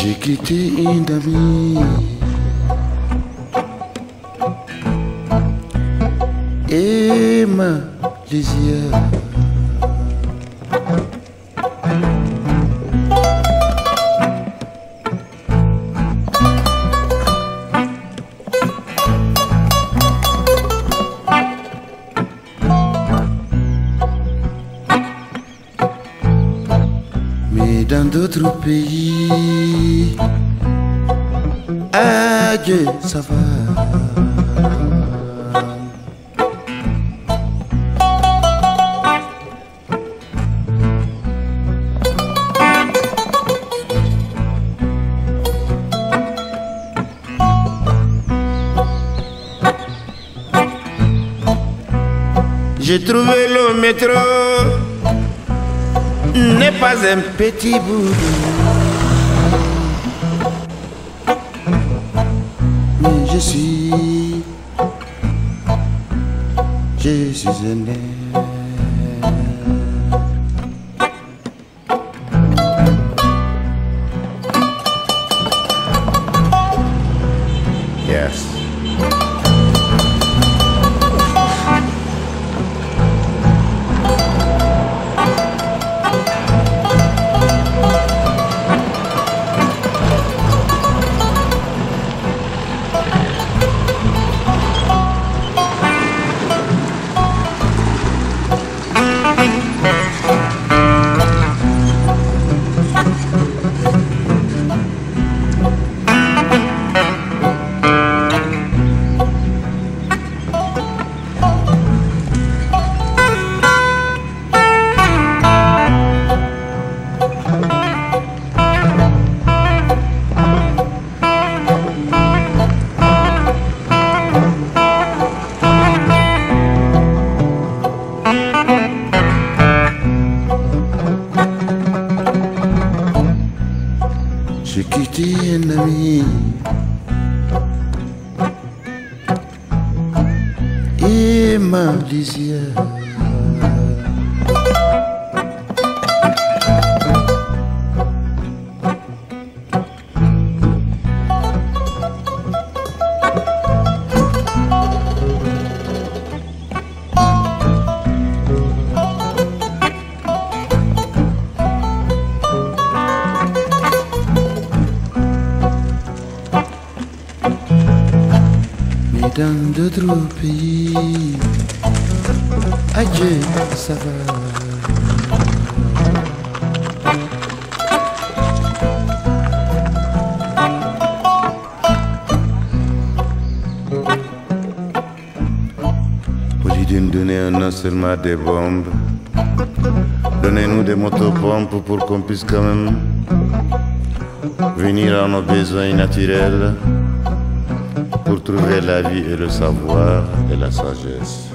J'ai quitté une amie et ma lisière. D'autres pays, adieu, ça va. J'ai trouvé le métro n'est pas un petit bout. Mais je suis, je suis un J'ai quitté un ami et ma dans d'autres pays, adieu, ça va. Au lieu de nous donner un seulement des bombes, donnez-nous des motopompes pour qu'on puisse quand même venir à nos besoins naturels pour trouver la vie et le savoir et la sagesse.